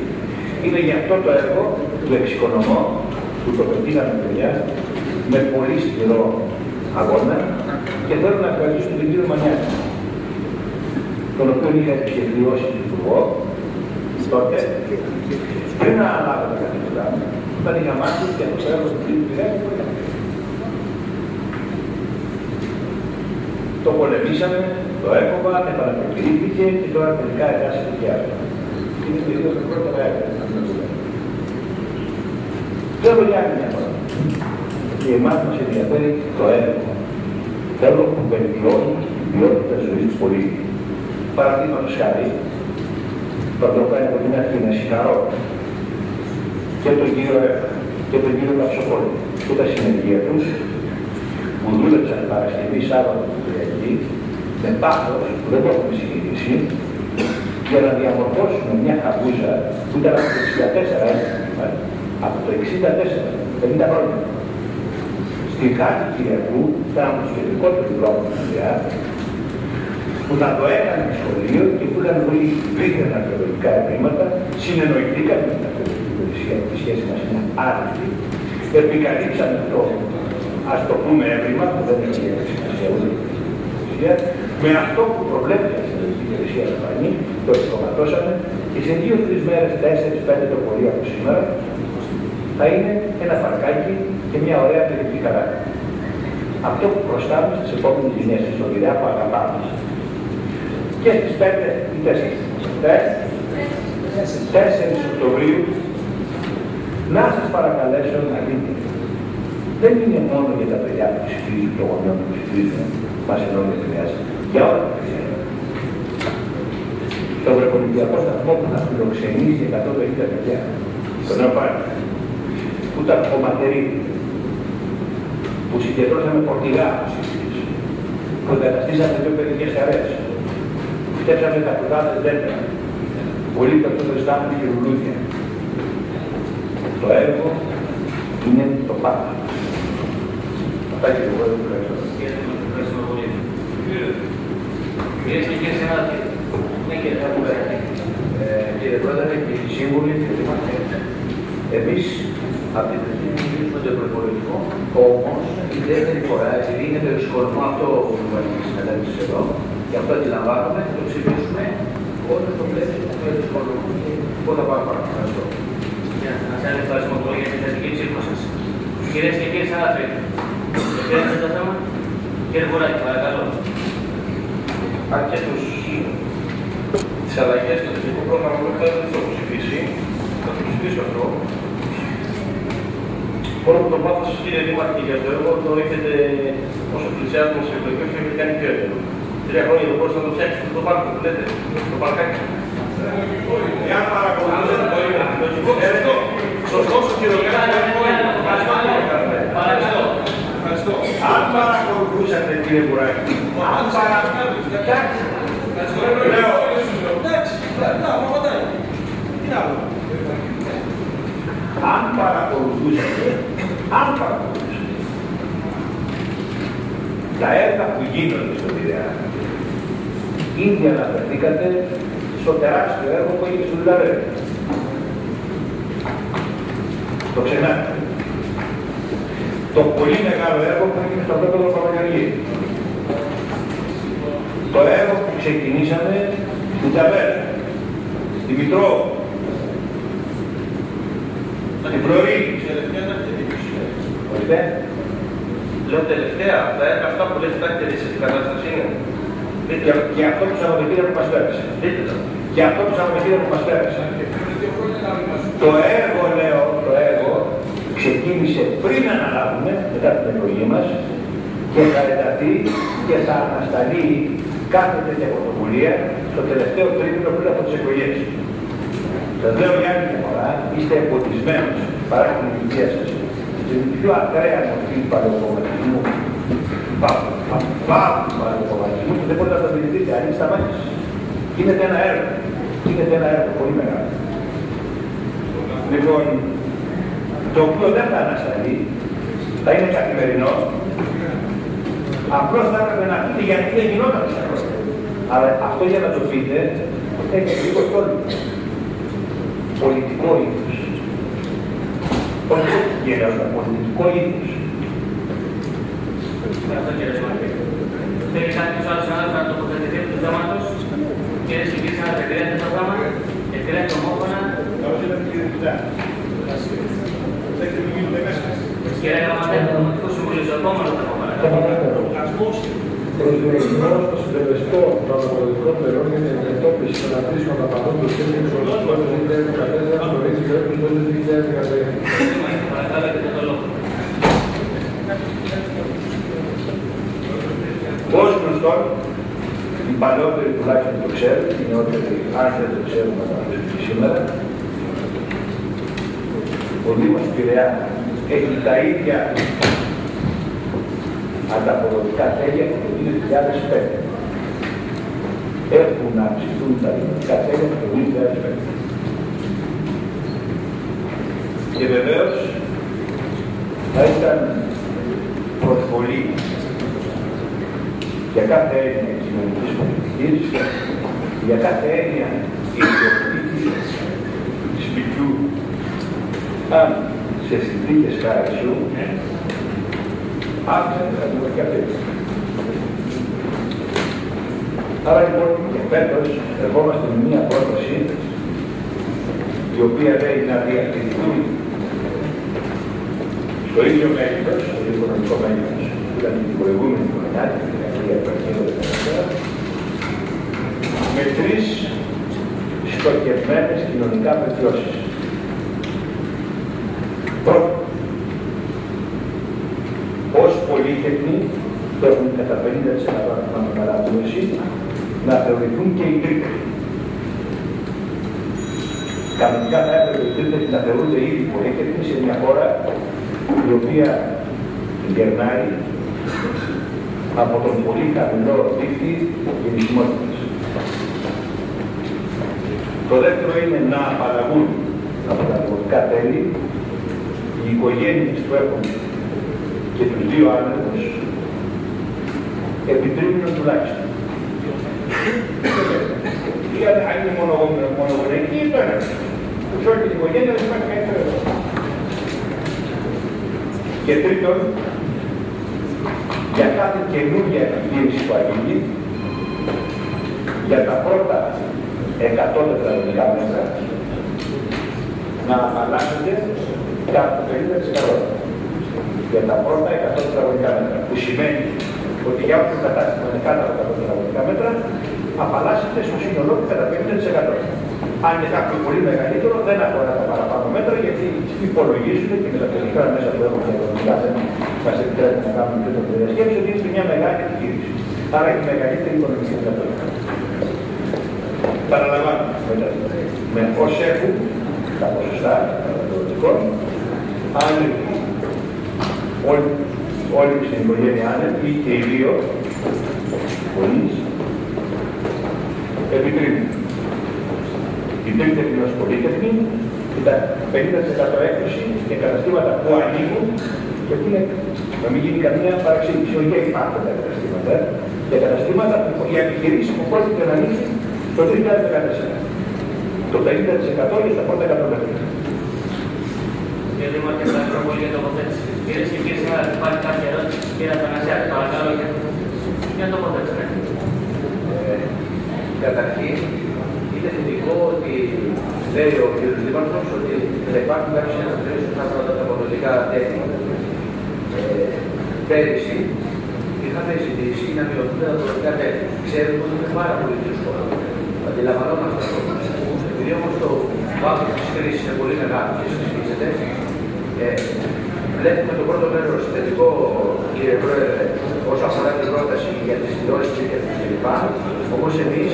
Είναι για αυτό το έργο του εξοικονομώ που το πετύχαμε παιδιά με πολύ σκληρό αγώνα Και θέλω να ευχαριστήσω τον κύριο Μανιάκη, τον οποίο είχα επισκεφτεί υπουργό, τότε, πριν να αναλάβω τα καθήκοντά μου, όταν είχα μάθει και το ξέρω στην τρίτη πηγαίνει, το πολεμήσαμε, το έκοβα, επαναπροκηρύχθηκε και τώρα τελικά εργάστηκε και άλλο. Είναι το το πρώτο έργο. Θέλω για άλλη μια φορά. Και εμάς μας ενδιαφέρει το έργο. Θέλω που βελτιώνει την ποιότητα ζωής του πολίτης. Παραδείγματος χάρη, το Ευρωπαϊκό από την αρχή να συγχαρώ και τον κύριο Έφα και τον κύριο Καψοπόλη και τα συνεργεία τους που δούλεψαν Παρασκευή, Σάββατο και Κυριακή με πάθος που δεν το έχουμε συγκεκρίσει για να διαμορφώσουμε μια χαμπούζα που ήταν από το 64 έτσι, από το 64, 50 χρόνια. Στη Χάτη Κυριακού ήταν από τους κεντρικότερους δρόμους του που θα το έκανε σχολείο και που είχαν πολύ πλήθη αρχαιολογικά ευρήματα, συνεννοηθήκαμε με την αρχαιολογική υπηρεσία, η σχέση μας είναι άρρηκτη, επικαλύψαμε το, ας το πούμε, έβριμα, που δεν έχει σημασία ούτε με αυτό που προβλέπει η υπηρεσία να φανεί, το εξωματώσαμε και σε δύο-τρεις μέρες, τέσσερι-πέντε το πολύ από σήμερα, θα είναι ένα παρκάκι και μια ωραία περιοχή χαρά. Αυτό που προστάμε στις επόμενες γενιές, στον Ιδέα που αγαπάμε. Και στις 5 ή 4, 4 Οκτωβρίου, να σας παρακαλέσω να δείτε. Δεν είναι μόνο για τα παιδιά που ψηφίζουν, το γονιό που ψηφίζουν, μας ενώνει για όλα τα παιδιά. Το Ευρωκολυμπιακό σταθμό που θα φιλοξενήσει 150 παιδιά, τον Νεοπάρι, που ήταν κομματερή, που συγκεντρώσαμε φορτηγά που εγκαταστήσαμε δύο παιδικές χαρές, που φτιάξαμε τα κουδάδες δέντρα, πολύ περισσότερο στάθμοι και λουλούδια. Το έργο είναι το πάντα. Αυτά και εγώ δεν ευχαριστώ. Κυρίες και κύριοι συνάδελφοι, ναι κύριε ε, Κύριε Πρόεδρε, κύριοι σύμβουλοι, εμείς από την αρχή μιλήσουμε το προπολογισμό, όμως η δεύτερη φορά, επειδή είναι το εξοικονομώ αυτό που συναντήσεις εδώ, και αυτό αντιλαμβάνομαι, θα το ψηφίσουμε όταν το βλέπει το εξοικονομώ και πότε θα πάμε παρακάτω. Ευχαριστώ. Να σας ευχαριστούμε πολύ για την θετική ψήφο σας. Κυρίες και κύριοι συνάδελφοι, επένδυσε το θέμα. Κύριε Βουράκη, παρακαλώ αν και τους, τις αλλαγές στο τεχνικό πρόγραμμα που θα το ψηφίσει, θα το ψηφίσω αυτό. Μόνο που το πάθος σας κύριε Δήμαρχη για το έργο το έχετε όσο πλησιάζουμε σε εκλογές και έχετε κάνει πιο έντονο. Τρία χρόνια δεν μπορούσατε να το φτιάξετε το πάρκο που λέτε, το παρκάκι. Εάν παρακολουθούσατε το είναι λογικό, σωστός ο κύριος Ευχαριστώ. Αν παρακολουθούσατε κύριε Μπουράκη, αν παρακολουθούσατε, λέω, αν παρακολουθούσατε, αν παρακολουθούσατε, τα έργα που γίνονται στον Πειραιά, ήδη αναφερθήκατε στο τεράστιο έργο που έγινε στο Λιλαβέρι. Το ξεχνάτε το πολύ μεγάλο έργο που έγινε στο πέπεδο Παπαγιοργή. Το έργο που ξεκινήσαμε στην Τζαβέλα, στην Μητρό, στην Φλωρή. Ορίστε. Λέω τελευταία, τα έργα αυτά που λέτε τα έχετε σε την κατάσταση είναι. Για, για αυτό το Σαββατοκύριακο που μας πέρασε. Για αυτό το Σαββατοκύριακο που μας πέρασε. Το έργο, λέω, το έργο, ξεκίνησε πριν αναλάβουμε, μετά την εκλογή μας, και θα ενταθεί και θα ανασταλεί κάθε τέτοια πρωτοβουλία στο τελευταίο τρίμηνο πριν από τις εκλογές. Σα λέω για άλλη μια φορά, είστε εμποτισμένος παρά την ηλικία σας στην πιο ακραία μορφή παλαιοκομματισμού, πάπου παλαιοκομματισμού που δεν μπορείτε να το αντιληφθείτε, αν είναι στα μάτια σας. Γίνεται ένα έργο, γίνεται ένα έργο πολύ μεγάλο. Λοιπόν, το οποίο δεν θα ανασταλεί, θα είναι καθημερινό, απλώς θα έπρεπε να πείτε γιατί δεν γινόταν στα χρόνια. Αλλά αυτό για να το πείτε, έχει λίγο τόλμη. Πολιτικό ήθος. Όχι γεραιότητα, πολιτικό ήθος. Ευχαριστώ κύριε Σμαρτή. Δεν εξάρτησε ο άλλο άνθρωπο να τοποθετηθεί του θέματο. Κυρίε και κύριοι, αναπαιδεύεται το θέμα. Εκτελέστε ομόφωνα. Κύριε Γραμματέα, το Δημοτικό Συμβούλιο, στο επόμενο θέμα παρακαλώ προηγουμένω το συντελεστό των αποδοτικών να για την αντιμετώπιση των απρίσεων απαντών του 2014 το 2014 το 2013. Παλαιότεροι τουλάχιστον το ξέρουν, οι νεότεροι αν δεν το ξέρουν να το σήμερα, ο Δήμος Πειραιά έχει τα ίδια ανταποδοτικά τέλεια από το 2005. Έχουν να αυξηθούν τα δημοτικά τέλεια από το 2005. Και βεβαίως θα ήταν προσβολή για κάθε έννοια κοινωνικής πολιτικής, για κάθε έννοια ιδιοκτήτης σπιτιού, αν σε συνθήκες χαρισού άφησαν τα δημοτικά τέλη. Άρα λοιπόν και φέτος ερχόμαστε με μια πρόταση η οποία λέει να διατηρηθεί στο ίδιο μέγεθος, στο οικονομικό μέγεθος που ήταν την προηγούμενη χρονιά, την δεκαετία του 2014, με τρεις στοχευμένες κοινωνικά βελτιώσεις. Πρώτον, ως πολίτεχνοι που έχουν κατά 50% παράδοση να θεωρηθούν και οι τρίτοι. Κανονικά θα έπρεπε οι τρίτοι να θεωρούνται ήδη πολίτεχνοι σε μια χώρα η οποία γερνάει από τον πολύ χαμηλό δίκτυ γεννησιμότητας. Το δεύτερο είναι να απαλλαγούν από τα δημοτικά τέλη οι οικογένειες που έχουν και τους δύο άνεργους επιτρίμηνο τουλάχιστον. Για να είναι μονογονεϊκή το ένα. Σε όλη την οικογένεια δεν υπάρχει κανένα θέμα. Και τρίτον, για κάθε καινούργια επιχείρηση που ανοίγει, για τα πρώτα 100 τετραγωνικά μέτρα, να απαλλάσσονται κατά 50% για τα πρώτα 100 τετραγωνικά μέτρα. Που σημαίνει ότι για όποιο κατάστημα είναι κάτω από 100 τετραγωνικά μέτρα, απαλλάσσεται στο σύνολό του κατά 50%. Αν είναι κάποιο πολύ μεγαλύτερο, δεν αφορά τα παραπάνω μέτρα γιατί υπολογίζουν και με τα τελικά μέσα που έχουμε τα οικονομικά θέματα μα επιτρέπουν να κάνουμε πιο το σκέψη ότι είναι μια μεγάλη επιχείρηση. Άρα έχει μεγαλύτερη οικονομική δυνατότητα. Παραλαμβάνω μετά με πώ έχουν τα ποσοστά των αν όλοι, όλοι στην οικογένεια άνευ ή και οι δύο γονείς επιτρέπουν. Η τρίτεχνη ως πολίτεχνη τα 50% έκπτωση και καταστήματα που ανοίγουν γιατί να μην γίνει καμία παραξήγηση. Όχι υπάρχουν τα καταστήματα. Και καταστήματα που οι επιχειρήσει που πρόκειται να ανοίξει το 2014. Το 50% για τα πρώτα 100 μέτρα. Κύριε Δημάρχη, ευχαριστώ πολύ για τοποθέτηση. Κυρίε και κύριοι, σήμερα υπάρχει κάποια ερώτηση; Κύριε Αθανασιάτη, παρακαλώ για, για τοποθέτηση. Ε, καταρχήν, είναι θετικό ότι λέει ο κ. Δήμαρχος ότι θα υπάρχουν κάποιες αναθεωρήσεις όσον αφορά τα αποδοτικά τέλη. Ε, πέρυσι είχαμε ζητήσει να μειωθούν τα αποδοτικά τέλη. Ξέρουμε ότι είναι πάρα πολύ δύσκολο. Αντιλαμβανόμαστε αυτό. Επειδή όμως το βάθος της κρίσης είναι πολύ μεγάλο και συνεχίζεται, ε, βλέπουμε το πρώτο μέρος θετικό, κύριε Πρόεδρε, όσο αφορά την πρόταση για τις δηλώσει και τα κλπ. Όμως εμείς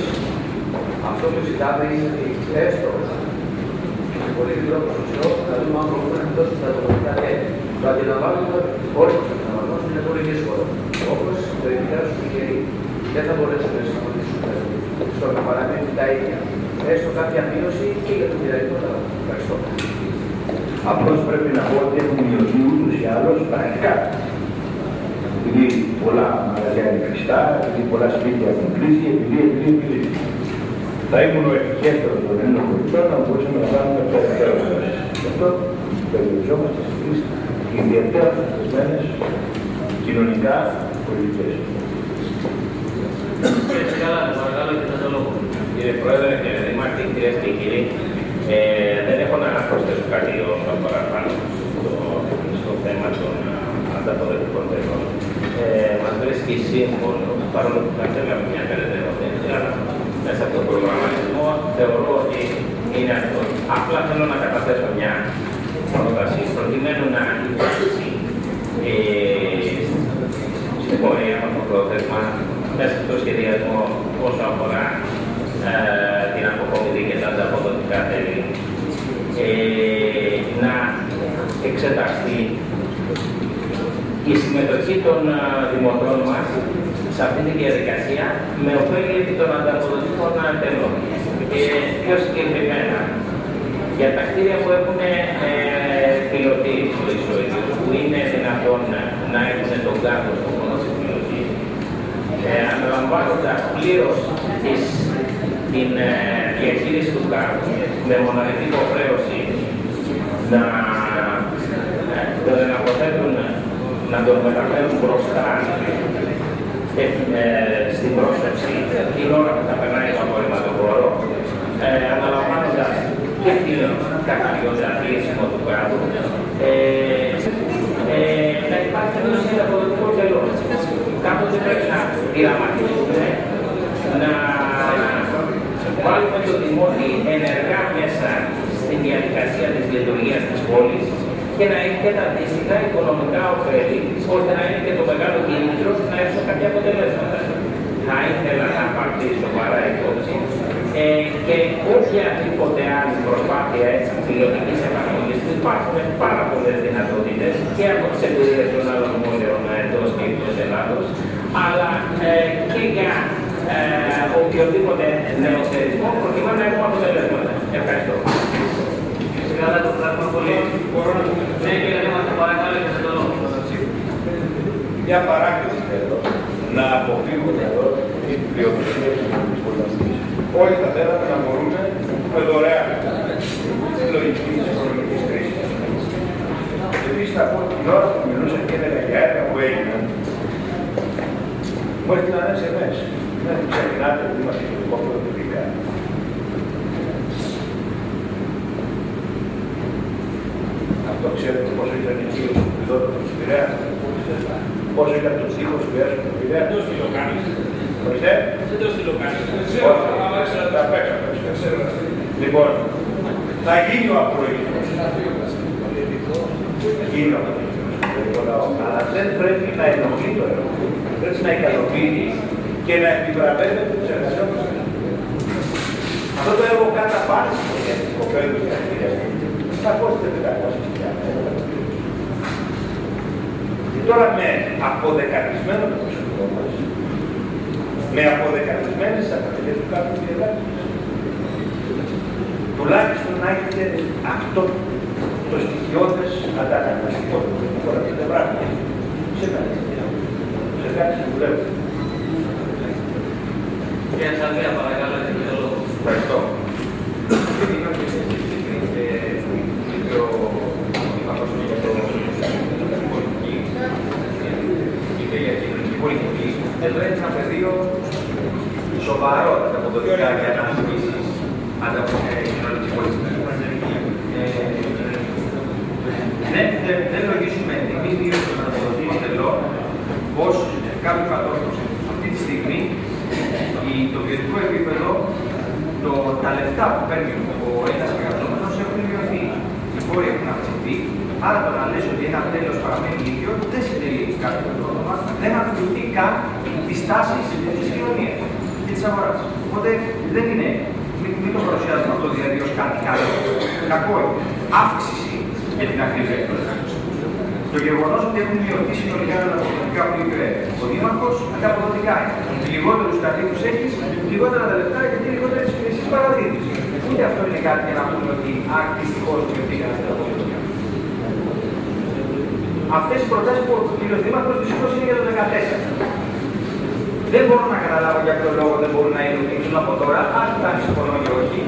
αυτό που ζητάμε είναι ότι έστω σε πολύ μικρό ποσοστό να δούμε αν μπορούμε να δώσουμε τα τοπικά τέλη. Το αντιλαμβάνουμε όλοι μας αντιλαμβανόμαστε είναι πολύ δύσκολο. Όπως το εγκρίνουν οι καιροί. Δεν θα μπορέσουμε να συμφωνήσουμε στο να παραμένουν τα ίδια. Έστω κάποια μείωση και για το κυριακό Ευχαριστώ. Απλώς πρέπει να πω ότι έχουν μειωθεί ούτως ή άλλως πρακτικά. Επειδή πολλά μαγαζιά είναι κλειστά, επειδή πολλά σπίτια έχουν κλείσει, επειδή, επειδή, επειδή. Θα ήμουν ο ευχέστερο των Ελλήνων πολιτών να μπορούσαμε να κάνουμε περαιτέρω δράσει. Γι' αυτό περιοριζόμαστε στις τρεις ιδιαίτερα θεσμένε κοινωνικά πολιτικέ. Κύριε Πρόεδρε, κύριε Δήμαρχη, κυρίε και κύριοι, ε, δεν έχω να προσθέσω κάτι όσο παραπάνω στο, στο θέμα των ανταποδοτικών τελών. Ε, μας βρίσκει σύμφωνο παρόλο που θα θέλαμε μια περαιτέρω θέση, αλλά μέσα από τον προγραμματισμό θεωρώ ότι είναι αυτό. Απλά θέλω να καταθέσω μια πρόταση προκειμένου να υπάρξει ε, στην πορεία το πρόθεσμα μέσα στο σχεδιασμό όσο αφορά ε, την αποκομιδή και τα ανταποδοτικά τέλη ε, να εξεταστεί η συμμετοχή των δημοτών μας σε αυτή τη διαδικασία με ωφέλη επί των ανταποδοτικών τελών. Και πιο συγκεκριμένα, για τα κτίρια που έχουν ε, πιλωτή που είναι δυνατόν να έχουν τον κάτω στο μόνο της πιλωτή, ε, αναλαμβάνοντας πλήρως την ε, διαχείριση του κάτω με μοναδική υποχρέωση να, ε, να αποθέτουν να τον μεταφέρουν μπροστά ε, στην πρόσθεση την ώρα που θα περνάει το απορριμματοφόρο, ε, αναλαμβάνοντας και την καταλληλότητα κλείσιμο του κράτου, ε, ε, να υπάρχει ένα αποδοτικό τελό. Κάποτε πρέπει να πειραματίσουμε, να βάλουμε το δημότη ενεργά μέσα στην διαδικασία της λειτουργίας της πόλης και να έχει και τα αντίστοιχα οικονομικά ωφέλη, ώστε να είναι και το μεγάλο κίνητρο να έρθουν κάποια αποτελέσματα. Θα ήθελα να πάρει σοβαρά υπόψη ε, και οποιαδήποτε άλλη προσπάθεια έτσι πιλωτική εφαρμογή υπάρχουν πάρα πολλές δυνατότητες και από τις εμπειρίες των άλλων πόλεων εντό και εκτό Ελλάδο, αλλά ε, και για ε, οποιοδήποτε νεοθερισμό προκειμένου να έχουμε αποτελέσματα. Ευχαριστώ. Καλά το πράγμα πολύ. Ναι, κύριε Δήμαρχε, παρακαλώ και σε το λόγο. Μια παράκληση θέλω να αποφύγουμε εδώ την πλειοψηφία τη πολιτική. Όλοι θα θέλαμε να μπορούμε με δωρεάν τη λογική τη οικονομική κρίση. Επίση, θα πω την ώρα που μιλούσα και έλεγα για έργα που έγιναν, μου έρθει ένα SMS. Δεν ξεχνάτε ότι είμαστε στο δικό πρωτοβουλία. Αυτό ξέρετε πόσο ήταν η κύριο του πιλότου του Πειραιά. Πόσο ήταν το στίχο του Πειραιά του Πειραιά. Δεν το στείλω κανείς. Ορίστε. Δεν το στείλω κανείς. Δεν ξέρω. Τα παίξαμε. Λοιπόν, θα γίνει ο απροϊκός. Θα γίνει ο απροϊκός. Αλλά δεν πρέπει να ενοχλεί το έργο. Πρέπει να ικανοποιεί και να επιβραβεύεται τους εργαζόμενους. Αυτό το έργο κατά πάση για τις κοπέλες και τα κυρία θα κόστησε 500 Και τώρα με αποδεκατισμένο το προσωπικό μας, με αποδεκατισμένες απαντικές του κάποιου διαδάκους, τουλάχιστον να έχετε αυτό το στοιχειώδες αντανακλαστικό που τώρα πείτε πράγματα. Σε κάτι. Σε κάτι που δουλεύει. Κύριε Σαλβία, παρακαλώ, έχετε το λόγο. Ευχαριστώ. Εδώ έχει ένα πεδίο σοβαρό τα αποδοτικά για να ασκήσει κοινωνική πολιτική. Δεν λογίζουμε εμεί δύο των αποδοτικών τελών ω κάποιο κατόρθωση. Αυτή τη στιγμή το βιωτικό επίπεδο, το, τα λεφτά που παίρνει ο ένας εργαζόμενο έχουν μειωθεί. Οι φόροι έχουν αυξηθεί. Άρα το να λες ότι ένα τέλος παραμένει ίδιο δεν συντελεί κάποιο πρόβλημα, δεν ακολουθεί καν τι τάσει της κοινωνίας και της αγοράς. Οπότε δεν είναι, μην, μην το παρουσιάζουμε αυτό δηλαδή ως κάτι καλό. Κακό είναι. Αύξηση για την ακριβή έκδοση. Το γεγονός ότι έχουν μειωθεί συνολικά τα αποδοτικά που είπε ο Δήμαρχος, τα αποδοτικά είναι. Λιγότερους κατοίκου έχεις, λιγότερα τα λεφτά γιατί λιγότερε υπηρεσίε παραδίδει. Ούτε αυτό είναι κάτι για να πούμε ότι δυστυχώ μειωθήκαν τα αποδοτικά. Αυτές οι προτάσεις που ο κ. Δήμαρχος δυστυχώς είναι για το 2014. Δεν μπορώ να καταλάβω για ποιο λόγο δεν μπορούν να υλοποιηθούν από τώρα, αν ήταν συμφωνώ ή όχι,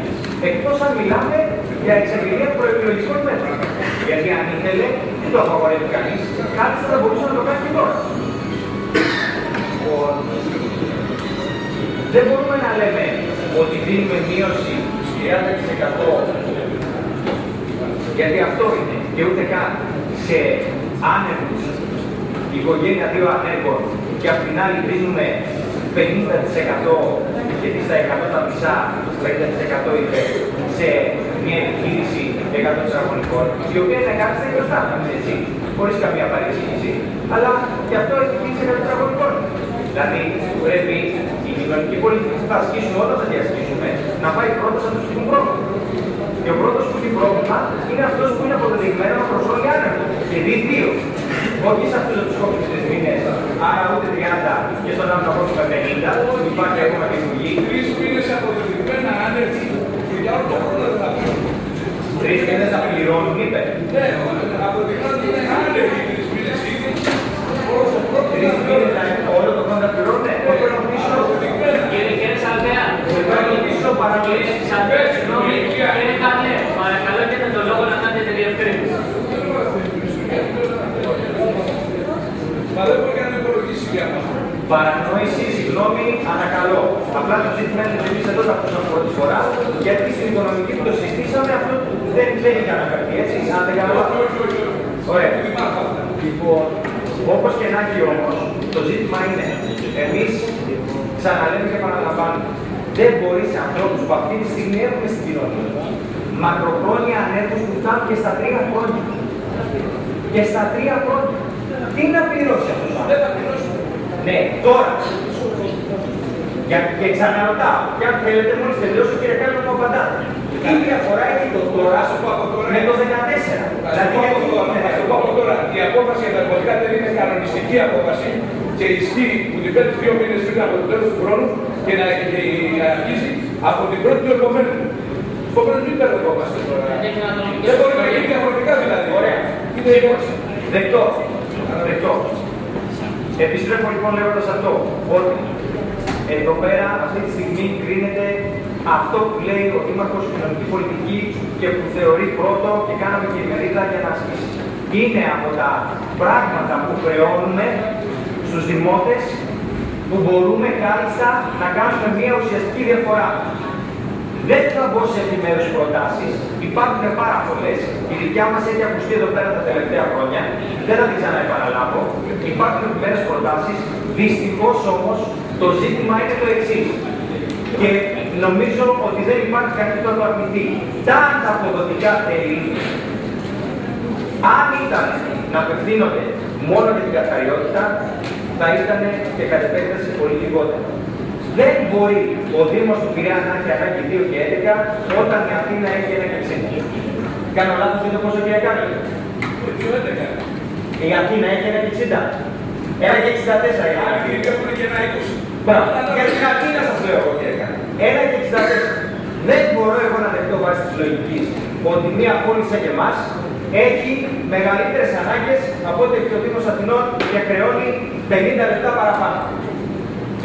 εκτός αν μιλάμε για εξαγγελία προεπιλογικών μέτρων. Γιατί αν ήθελε, δεν το απαγορεύει κανείς, κάτι θα μπορούσε να το κάνει και τώρα. Λοιπόν, δεν μπορούμε να λέμε ότι δίνουμε μείωση 30% γιατί αυτό είναι. Και ούτε καν σε άνεμους οικογένεια δύο ανέργων και απ' την άλλη δίνουμε 50% γιατί στα 100 τα μισά, το 50% είναι σε μια επιχείρηση 100 τετραγωνικών, η οποία είναι κάτι στα μπροστά, έτσι, χωρίς καμία παρεξήγηση, αλλά και αυτό έχει επιχείρηση 100 τετραγωνικών. Δηλαδή πρέπει η κοινωνική πολιτική που θα ασκήσουμε όταν θα τη ασκήσουμε να πάει πρώτα σε αυτού που έχουν πρόβλημα. Και ο πρώτος που έχει πρόβλημα είναι αυτός που είναι αποδεδειγμένο προ όλοι άνεργο. Και δει δύο. Όχι σε αυτούς τους κόψει τρεις μήνες, άρα ούτε 30 και στον άλλο να κόψουμε 50, που υπάρχει ακόμα και φυγή. Τρεις μήνες αποδεδειγμένα άνεργοι και για όλο τον χρόνο δεν θα πληρώνουν. Τρεις μήνες θα πληρώνουν, είπε. Ναι, αποδεδειγμένα ότι είναι άνεργοι τρεις μήνες ήδη. Όλο τον πρώτο Τρεις μήνες όλο το χρόνο θα πληρώνουν. Εγώ θέλω να ρωτήσω. Κύριε κύριε Σαλβέα, Εγώ θέλω να ρωτήσω παραγωγή. κύριε Σαλβέα, συγγνώμη, κύριε Καρλέ, παρακαλώ έχετε τον λόγο να κάνετε διευκρίνηση. Μα δεν μπορεί κανένα να υπολογίσει για μας. Παρανόηση, συγγνώμη, ανακαλώ. Απλά το ζήτημα είναι ότι εμείς εδώ θα ακούσαμε πρώτη φορά, γιατί στην οικονομική που το συζητήσαμε αυτό δεν, δεν είχε αναφερθεί, έτσι, αν δεν κάνω λάθος. Όχι, όχι, όχι. Ωραία. Δεν υπάρχουν αυτά. Λοιπόν, όπως και να έχει όμως, το ζήτημα είναι εμείς ξαναλέμε και επαναλαμβάνουμε. Δεν μπορείς σε ανθρώπους που αυτή τη στιγμή έχουμε στην κοινωνία μακροχρόνια ανέργου που φτάνουν και στα τρία χρόνια. Και στα τρία χρόνια. Τι να πληρώσει αυτό ο Δεν θα πληρώσουν. Ναι, τώρα. Για, και ξαναρωτάω, και αν θέλετε, μόλις τελειώσω, κύριε Κάλλο, μου απαντάτε. Τι διαφορά έχει το τώρα Ας το πω από τώρα. με το 14. Ας Δηλαδή, το πω από γιατί τώρα, είναι ας το πω από τώρα. Η απόφαση για τα εργατικά δεν είναι κανονιστική απόφαση και ισχύει που την παίρνει δύο μήνες πριν από το τέλος του χρόνου και να και να αρχίσει από την πρώτη του επομένου. Επομένω, μην μπερδευόμαστε τώρα. Δεν μπορεί να γίνει διαφορετικά δηλαδή. Ωραία. Είναι η όψη. Δεκτό. Δεκτό. Επιστρέφω λοιπόν λέγοντας αυτό, ότι εδώ πέρα αυτή τη στιγμή κρίνεται αυτό που λέει ο Δήμαρχος Κοινωνικής Πολιτικής και που θεωρεί πρώτο και κάναμε και ημερίδα για να ασκήσει. Είναι από τα πράγματα που χρεώνουμε στους δημότες που μπορούμε κάλλιστα να κάνουμε μια ουσιαστική διαφορά. Δεν θα μπω σε επιμέρους προτάσεις. Υπάρχουν πάρα πολλές. Η δικιά μας έχει ακουστεί εδώ πέρα τα τελευταία χρόνια. Δεν θα την ξαναεπαναλάβω. Υπάρχουν επιμέρους προτάσεις. Δυστυχώς όμως το ζήτημα είναι το εξής. Και νομίζω ότι δεν υπάρχει κανεί που να το αρνηθεί. Τα ανταποδοτικά τέλη, αν ήταν να απευθύνονται μόνο για την καθαριότητα, θα ήταν και κατ' επέκταση πολύ λιγότερο. Δεν μπορεί ο Δήμος του Πειραιά να έχει ανάγκη 2 και 11 όταν η Αθήνα έχει ένα και 60. Κάνω λάθος είναι πόσο και έκανε. Τι έντεκα. Η Αθήνα έχει ένα και 60. Ένα και 64 η Άλλοι Αθήνα. έχουν και ένα 20. Μπράβο. Για την Αθήνα σας λέω εγώ κύριε Κάνε. Ένα και 64. Δεν μπορώ εγώ να δεχτώ βάσει της λογικής ότι μια πόλη σαν και εμάς έχει μεγαλύτερες ανάγκες από ό,τι έχει ο Δήμος Αθηνών και χρεώνει 50 λεπτά παραπάνω.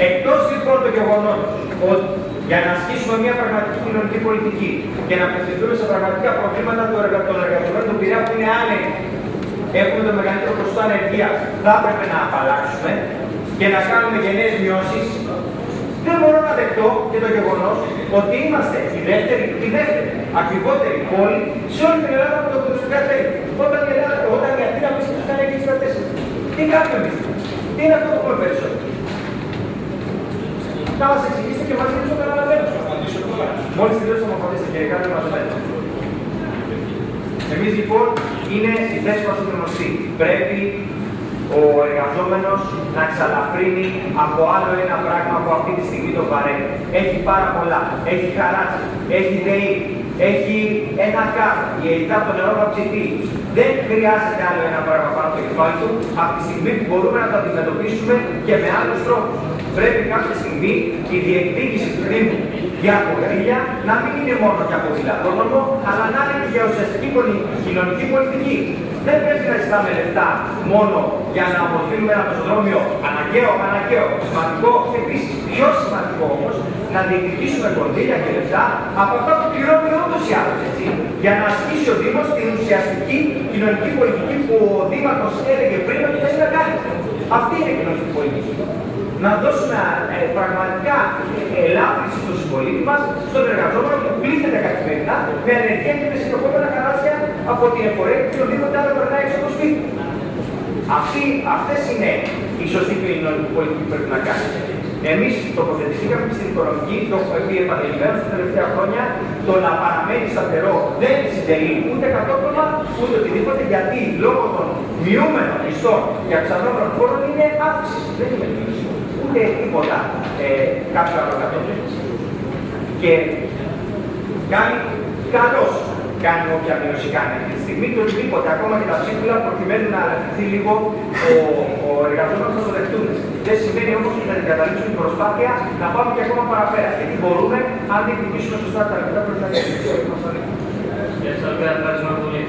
Εκτός λοιπόν το γεγονότος ότι για να ασκήσουμε μια πραγματική κοινωνική πολιτική και να απευθυνθούμε σε πραγματικά προβλήματα των εργα- των εργαζομένων του Πειραιά που είναι άνεργοι, έχουμε το μεγαλύτερο ποσοστό ανεργίας, θα έπρεπε να απαλλάξουμε και να κάνουμε γενναίες μειώσεις. Δεν μπορώ να δεχτώ και το γεγονός ότι είμαστε η δεύτερη, η δεύτερη ακριβότερη πόλη σε όλη την Ελλάδα από το τουριστικά τέλη. Όταν η, Ελλάδα, όταν η Αθήνα βρίσκεται στα 64. Τι κάνουμε εμείς, τι είναι αυτό που έχουμε περισσότερο; Να μας εξηγήσετε και μαζί δεν το καταλαβαίνω. Απαντήσω τώρα. Μόλις τελειώσω να μου απαντήσετε, κύριε Κάρτε, μα το Εμείς λοιπόν είναι η θέση μας είναι γνωστή. Πρέπει ο εργαζόμενος να ξαλαφρύνει από άλλο ένα πράγμα που αυτή τη στιγμή το βαραίνει. Έχει πάρα πολλά. Έχει χαράτσι, έχει ΔΕΗ, έχει ένα κάρ, η ΕΙΤΑ το νερό θα ψηθεί. Δεν χρειάζεται άλλο ένα πράγμα πάνω στο κεφάλι του από τη στιγμή που μπορούμε να το αντιμετωπίσουμε και με άλλους τρόπους. Πρέπει κάποια στιγμή η διεκδίκηση του Δήμου για κονδύλια να μην είναι μόνο για ποδηλατόδρομο, αλλά να είναι και για ουσιαστική πολι- κοινωνική πολιτική. Δεν πρέπει να ζητάμε λεφτά μόνο για να αποφύγουμε ένα πεζοδρόμιο αναγκαίο, αναγκαίο, σημαντικό. Επίσης, πιο σημαντικό όμως, να διεκδικήσουμε κονδύλια και λεφτά από αυτά που πληρώνουμε ούτω ή άλλω. Για να ασκήσει ο Δήμος την ουσιαστική κοινωνική πολιτική που ο Δήμαρχος έλεγε πριν ότι θέλει να κάνει. Αυτή είναι η κοινωνική πολιτική να δώσουμε ε, πραγματικά ελάφρυνση στον συμπολίτη μας, στον εργαζόμενο που πλήττεται καθημερινά με ανεργία και με συνεχόμενα χαράσια από την εφορία και οτιδήποτε άλλο περνάει έξω από το σπίτι. Αυτή, αυτές είναι οι σωστοί κοινωνικοί πολιτικοί που πρέπει να κάνει. Εμείς τοποθετηθήκαμε στην οικονομική, το έχουμε πει επανειλημμένως τα τελευταία χρόνια, το να παραμένει σταθερό δεν συντελεί ούτε κατόπτωμα ούτε οτιδήποτε, γιατί λόγω των μειούμενων μισθών και αυξανόμενων φόρων είναι αύξηση. Δεν είναι μείωση. Ούτε τίποτα ε, κάποιο άλλο κατόπτωμα. Και κάνει καλώς κάνει όποια μείωση κάνει. Αυτή τη στιγμή το οτιδήποτε, ακόμα και τα ψίχουλα, προκειμένου να αλλάξει λίγο ο, ο εργαζόμενος να το δεχτούν. Δεν σημαίνει όμως ότι θα την καταλήξουμε την προσπάθεια να πάμε και ακόμα παραπέρα. Γιατί μπορούμε, αν διεκδικήσουμε σωστά τα λεφτά, πρέπει να διεκδικήσουμε. Ευχαριστώ, ευχαριστώ πολύ.